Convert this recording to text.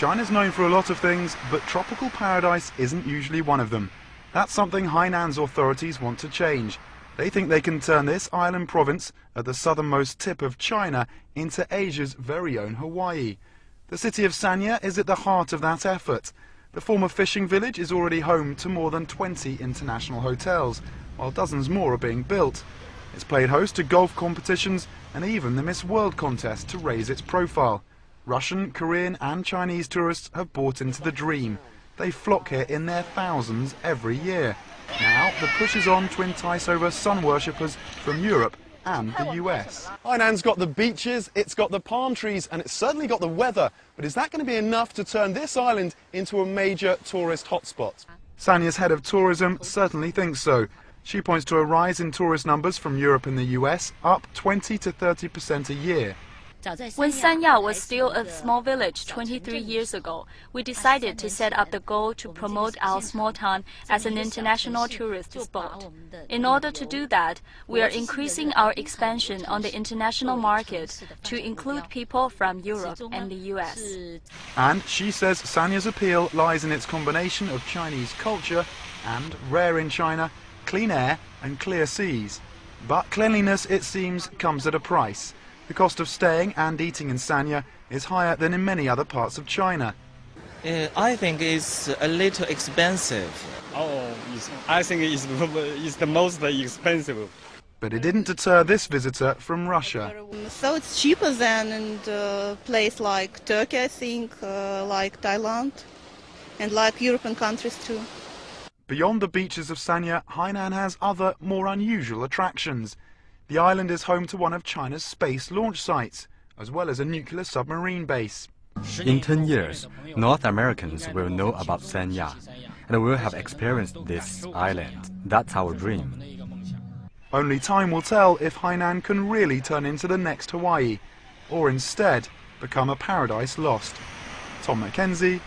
China's known for a lot of things, but tropical paradise isn't usually one of them. That's something Hainan's authorities want to change. They think they can turn this island province at the southernmost tip of China into Asia's very own Hawaii. The city of Sanya is at the heart of that effort. The former fishing village is already home to more than 20 international hotels, while dozens more are being built. It's played host to golf competitions and even the Miss World contest to raise its profile. Russian, Korean and Chinese tourists have bought into the dream. They flock here in their thousands every year. Now the push is on to entice over sun worshippers from Europe and the US. Hainan's got the beaches, it's got the palm trees and it's certainly got the weather, but is that going to be enough to turn this island into a major tourist hotspot? Sanya's head of tourism certainly thinks so. She points to a rise in tourist numbers from Europe and the US, up 20 to 30 percent a year. When Sanya was still a small village 23 years ago, we decided to set up the goal to promote our small town as an international tourist spot. In order to do that, we are increasing our expansion on the international market to include people from Europe and the US. And she says Sanya's appeal lies in its combination of Chinese culture and, rare in China, clean air and clear seas. But cleanliness, it seems, comes at a price. The cost of staying and eating in Sanya is higher than in many other parts of China. Uh, I think it's a little expensive. Oh, I think it's, it's the most expensive. But it didn't deter this visitor from Russia. So it's cheaper than in a place like Turkey, I think, uh, like Thailand, and like European countries too. Beyond the beaches of Sanya, Hainan has other, more unusual attractions. The island is home to one of China's space launch sites, as well as a nuclear submarine base. In 10 years, North Americans will know about Sanya and will have experienced this island. That's our dream. Only time will tell if Hainan can really turn into the next Hawaii, or instead become a paradise lost. Tom Mackenzie,